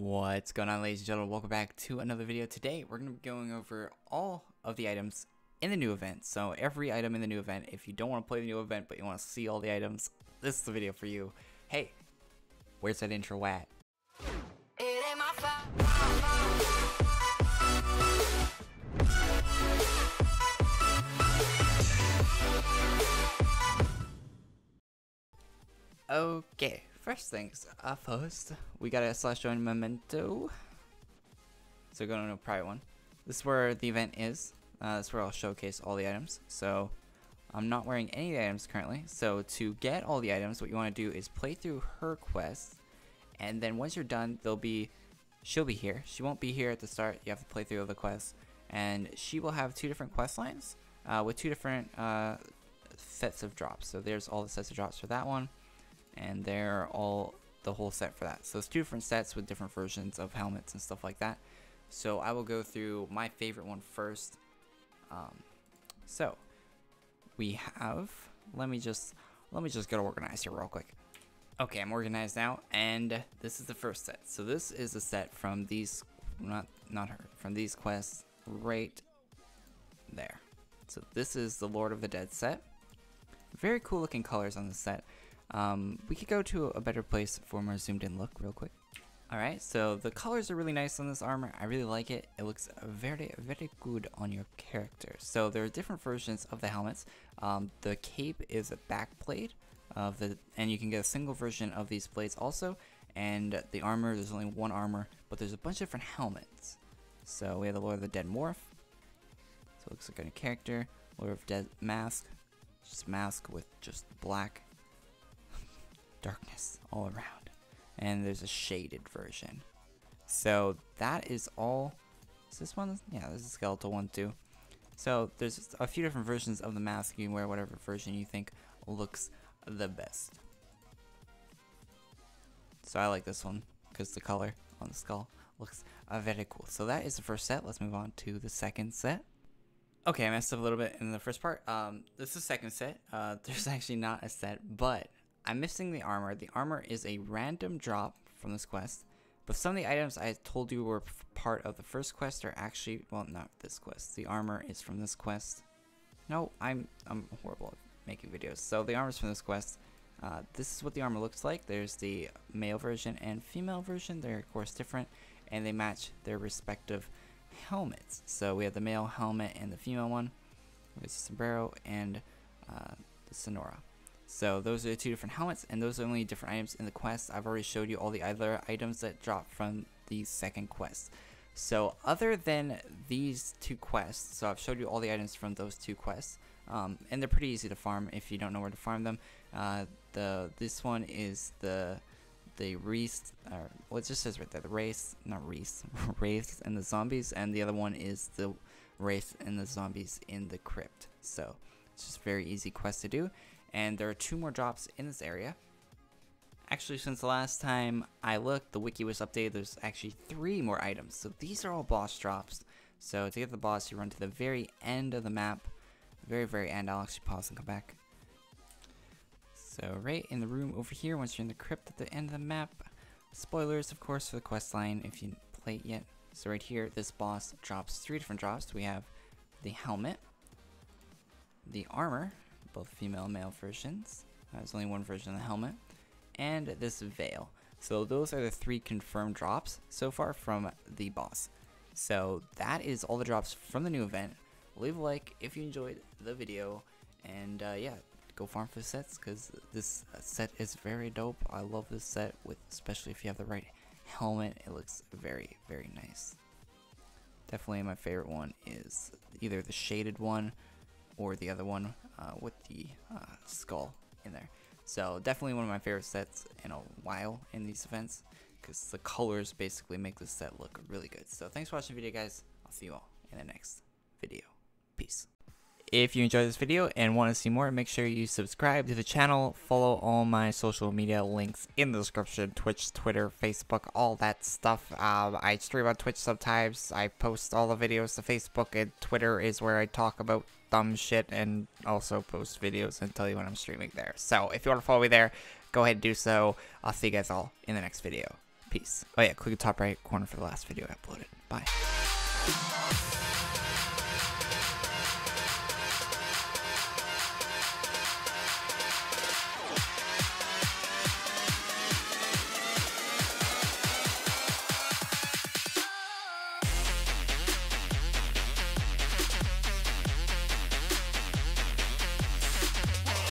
What's going on ladies and gentlemen, welcome back to another video. Today we're going to be going over all of the items in the new event. So every item in the new event, if you don't want to play the new event but you want to see all the items, this is the video for you. Hey, where's that intro at? Okay, first things uh, first, we got a slash join memento. So go to a private one. This is where the event is. Uh, this is where I'll showcase all the items. So I'm not wearing any items currently. So to get all the items, what you want to do is play through her quest. And then once you're done, there'll be, she'll be here. She won't be here at the start. You have to play through all the quests. And she will have two different quest lines uh, with two different uh, sets of drops. So there's all the sets of drops for that one and they're all the whole set for that. So it's two different sets with different versions of helmets and stuff like that. So I will go through my favorite one first. Um, so we have, let me just, let me just get organized here real quick. Okay, I'm organized now, and this is the first set. So this is a set from these, not not her, from these quests right there. So this is the Lord of the Dead set. Very cool looking colors on the set. Um, we could go to a better place for more zoomed in look real quick. Alright, so the colors are really nice on this armor. I really like it. It looks very, very good on your character. So there are different versions of the helmets. Um, the cape is a back plate, of the, and you can get a single version of these plates also. And the armor, there's only one armor, but there's a bunch of different helmets. So we have the Lord of the Dead Morph. So it looks like a character. Lord of Dead Mask. Just mask with just black darkness all around. And there's a shaded version. So that is all. Is this one? Yeah, there's a skeletal one too. So there's a few different versions of the mask. You can wear whatever version you think looks the best. So I like this one because the color on the skull looks uh, very cool. So that is the first set. Let's move on to the second set. Okay, I messed up a little bit in the first part. Um, this is the second set. Uh, there's actually not a set, but I'm missing the armor. The armor is a random drop from this quest. But some of the items I told you were part of the first quest are actually, well, not this quest. The armor is from this quest. No, I'm I'm horrible at making videos. So the armor is from this quest. Uh, this is what the armor looks like. There's the male version and female version. They're of course different, and they match their respective helmets. So we have the male helmet and the female one. There's the sombrero and uh, the sonora. So those are the two different helmets, and those are only different items in the quest. I've already showed you all the other items that drop from the second quest. So other than these two quests, so I've showed you all the items from those two quests, um, and they're pretty easy to farm if you don't know where to farm them. Uh, the this one is the the Reese, or well, it just says right there, the race, not Reese, Wraiths and the zombies, and the other one is the Wraith and the zombies in the crypt. So it's just very easy quest to do and there are two more drops in this area. Actually, since the last time I looked, the wiki was updated, there's actually three more items. So these are all boss drops. So to get the boss, you run to the very end of the map. Very, very end. I'll actually pause and come back. So right in the room over here, once you're in the crypt at the end of the map. Spoilers, of course, for the quest line if you play it yet. So right here, this boss drops three different drops. We have the helmet, the armor, both female and male versions. Uh, there's only one version of the helmet. And this veil. So those are the three confirmed drops so far from the boss. So that is all the drops from the new event. Leave a like if you enjoyed the video. And uh, yeah, go farm for sets because this set is very dope. I love this set, with especially if you have the right helmet. It looks very, very nice. Definitely my favorite one is either the shaded one or the other one uh, with the uh, skull in there. So definitely one of my favorite sets in a while in these events because the colors basically make this set look really good. So thanks for watching the video guys. I'll see you all in the next video. Peace. If you enjoyed this video and want to see more, make sure you subscribe to the channel, follow all my social media links in the description, Twitch, Twitter, Facebook, all that stuff. Um, I stream on Twitch sometimes, I post all the videos to Facebook, and Twitter is where I talk about dumb shit and also post videos and tell you when I'm streaming there. So if you want to follow me there, go ahead and do so. I'll see you guys all in the next video. Peace. Oh yeah, click the top right corner for the last video I uploaded. Bye.